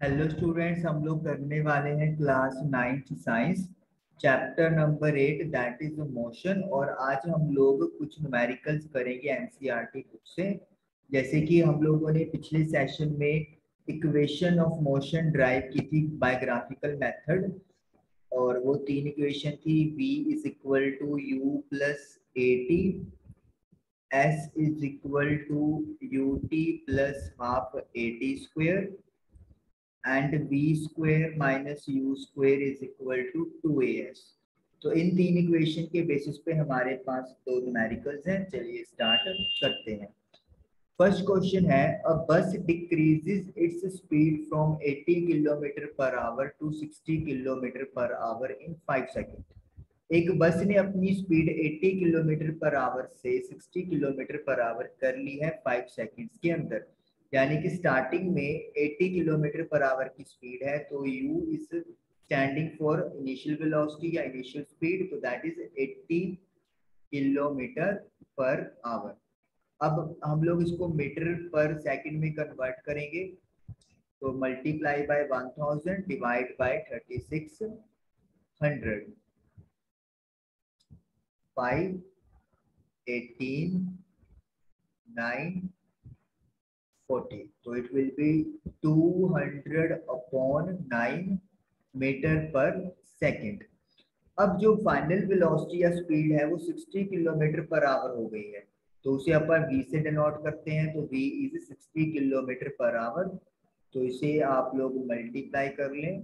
Hello students हम लोग करने वाले हैं class ninth science chapter number eight that is motion और आज हम लोग कुछ न्यूमेरिकल्स करेंगे एनसीईआरटी बुक से। जैसे कि हम लोगों ने पिछले सेशन में इक्वेशन ऑफ़ मोशन ड्राइव की थी बायोग्राफिकल मेथड और वो तीन इक्वेशन थी v is equal to u plus a t s is equal to u t plus half a t square and v square minus u square is equal to two a s तो इन तीन equation के basis पे हमारे पास दो numericals हैं। चलिए start करते हैं। फ़र्स्ट क्वेश्चन है a bus decreases its speed from 80 kilometre per hour to 60 kilometre per hour in 5 second एक बस ने अपनी स्पीड 80 किलोमीटर पर आवर से 60 किलोमीटर पर आवर कर ली है 5 सेकंड्स के अंदर। यानी कि स्टार्टिंग में 80 किलोमीटर पर आवर की स्पीड है तो u is standing for initial velocity या इनिशियल स्पीड तो that is 80 kilometre per hour अब हम लोग इसको मीटर पर सेकंड में कन्वर्ट करेंगे तो multiply by 1000 divide by 3600 5 18 9 40 so it will be 200 upon 9 metre per second अब जो फाइनल वेलोसिटी या स्पीड है, वो 60 किलोमीटर पर आवर हो गई है। तो उसे अपन v से डिनोट करते हैं तो v is 60 kilometre per hour तो इसे आप लोग मल्टीप्लाई कर लें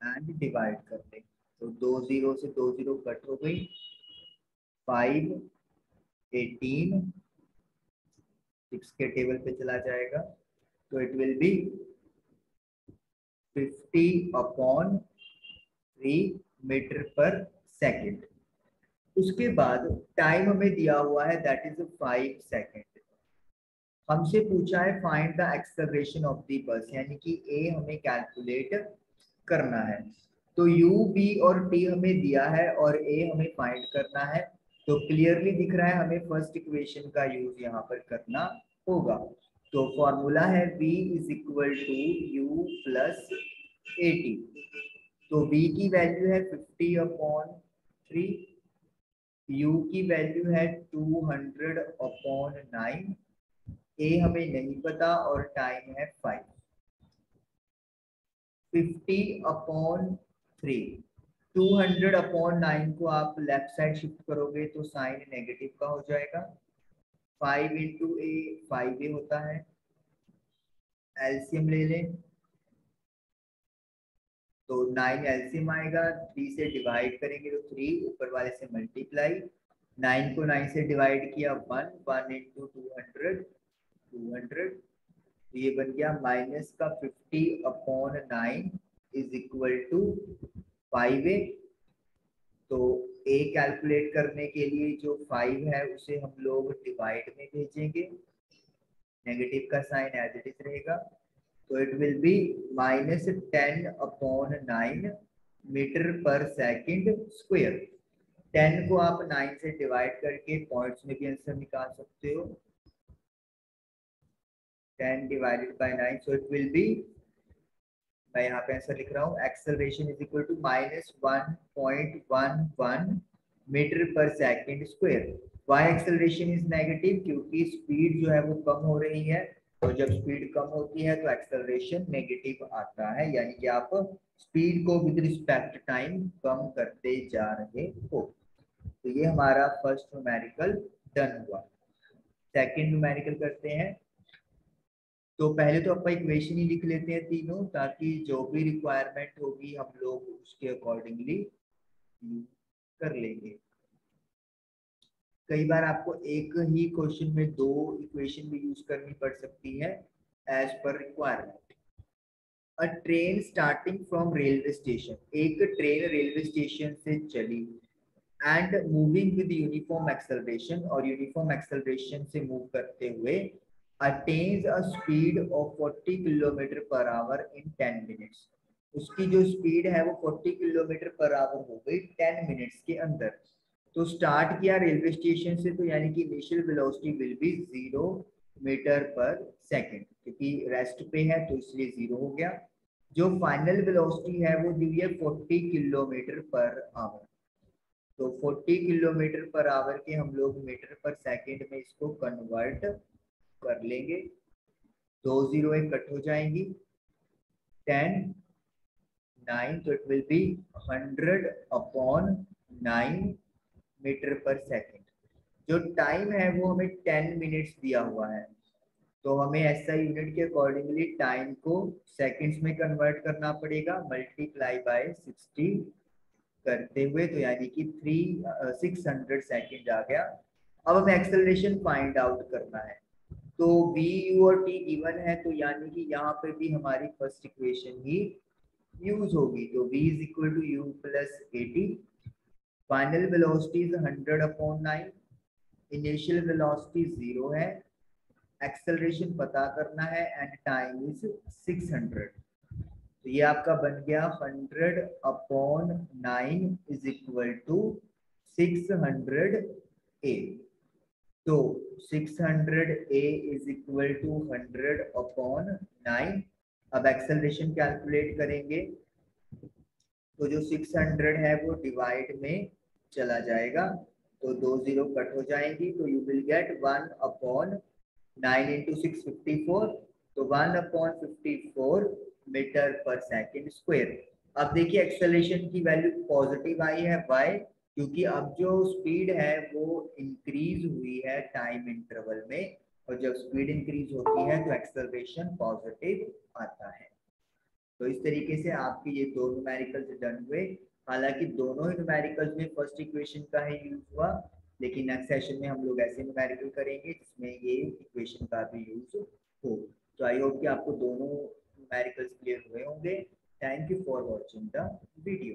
एंड डिवाइड कर लें। तो दो ज़ीरो से दो ज़ीरो कट हो गई। फाइव एटीन सिक्स के टेबल पे चला जाएगा। तो it will be fifty upon three metre per second उसके बाद टाइम हमें दिया हुआ है दैट इज़ फाइव सेकेंड हमसे पूछा है find the acceleration of the bus यानी कि ए हमें कैलकुलेट करना है। तो यू बी और टी हमें दिया है और ए हमें फाइंड करना है। तो क्लियरली दिख रहा है हमें फ़र्स्ट इक्वेशन का यूज़ यहाँ पर करना होगा। तो फॉर्मूला है v is equal to u plus a t तो v की वैल्यू है 50 अपॉन थ्री u की वैल्यू है 200 अपॉन नाइन ए हमें नहीं पता और टाइम है 5 50 अपॉन थ्री 200 अपॉन नाइन को आप लेफ़्ट साइड शिफ्ट करोगे तो साइन नेगेटिव का हो जाएगा। Five into a five a होता है। एलसीएम ले लें। तो नाइन एलसीएम आएगा थ्री से डिवाइड करेंगे तो थ्री ऊपर वाले से मल्टीप्लाई नाइन को नाइन से डिवाइड किया one one into two hundred two hundred तो ये बन गया माइनस का fifty upon nine is equal to five a तो ए कैलकुलेट करने के लिए जो फाइव है, उसे हम लोग डिवाइड में भेजेंगे। नेगेटिव का साइन एज इट इज़ रहेगा। तो it will be minus ten upon nine metre per second square ten को आप नाइन से डिवाइड करके पॉइंट्स में भी आंसर निकाल सकते हो। Ten divided by nine so it will be मैं यहाँ पे आंसर लिख रहा हूँ। Acceleration is equal to minus one point one one metre per second square why acceleration is negative क्योंकि स्पीड जो है वो कम हो रही है। तो जब स्पीड कम होती है तो एक्सेलरेशन नेगेटिव आता है। यानी कि आप स्पीड को विद रिस्पेक्ट टाइम कम करते जा रहे हो। तो ये हमारा फ़र्स्ट न्यूमेरिकल डन हुआ। सेकंड न्यूमेरिकल करते हैं। तो पहले तो अपन इक्वेशन ही लिख लेते हैं तीनों, ताकि जो भी रिक्वायरमेंट होगी हम लोग उसके अकॉर्डिंगली कर लेंगे। कई बार आपको एक ही क्वेश्चन में दो इक्वेशन भी यूज़ करनी पड़ सकती है as per requirement a train starting from railway station एक ट्रेन रेलवे स्टेशन से चली and moving with uniform acceleration और यूनिफॉर्म एक्सेलरेशन से मूव करते हुए attains a speed of 40 kilometre per hour in 10 minutes उसकी जो स्पीड है वो 40 किलोमीटर पर आवर हो गई 10 मिनट्स के अंदर। तो स्टार्ट किया रेलवे स्टेशन से तो यानी कि initial velocity will be zero metre per second क्योंकि रेस्ट पे है तो इसलिए ज़ीरो हो गया। जो फाइनल वेलोसिटी है, वो दी है 40 किलोमीटर पर आवर तो 40 किलोमीटर पर आवर के हम लोग मीटर पर सेकंड में इसको कन्वर्ट कर लेंगे। दो ज़ीरो एक कट हो जाएँगी। टेन, नाइन तो it will be hundred upon nine metre per second जो टाइम है वो हमें टेन मिनट्स दिया हुआ है। तो हमें ऐसा यूनिट के अकॉर्डिंगली टाइम को सेकंड्स में कन्वर्ट करना पड़ेगा मल्टीप्लाई बाय सिक्सटी करते हुए। तो यानी कि थ्री सिक्स हंड्रेड सेकेंड आ गया। अब हमें एक्सेलरेशन फाइंड आउट करना है। तो बी यू और टी गिवन है तो यानी कि यहाँ पे भी हमारी फ़र्स्ट इक्वेशन ही यूज़ होगी। तो v is equal to u plus a t final velocity hundred upon nine initial velocity zero है। एक्सेलरेशन पता करना है एंड टाइम इज़ 600 तो ये आपका बन गया 100 upon nine is equal to 600 a तो 600 a is equal to 100 upon 9 अब एक्सेलरेशन कैलकुलेट करेंगे। तो जो 600 है, वो डिवाइड में चला जाएगा। तो दो ज़ीरो कट हो जाएँगी। तो you will get one upon nine into six तो one upon fifty four metre per second square अब देखिए एक्सेलेशन की वैल्यू पॉजिटिव आई है वाई क्योंकि अब जो स्पीड है वो इंक्रीज हुई है टाइम इंटरवल में और जब स्पीड इंक्रीज होती है तो एक्सेलरेशन पॉजिटिव आता है। तो इस तरीके से आपके ये दो न्यूमेरिकल्स डन हुए। हालाँकि दोनों ही न्यूमेरिकल्स में फ़र्स्ट इक्वेशन का ही यूज़ हुआ, लेकिन नेक्स्ट सेशन में हम लोग ऐसे न्यूमेरिकल करेंगे जिसमें ये इक्वेशन का भी यूज़ हो। तो आई होप कि आपको दोनों न्यूमेरिकल्स क्लियर हुए होंगे। Thank you for watching the video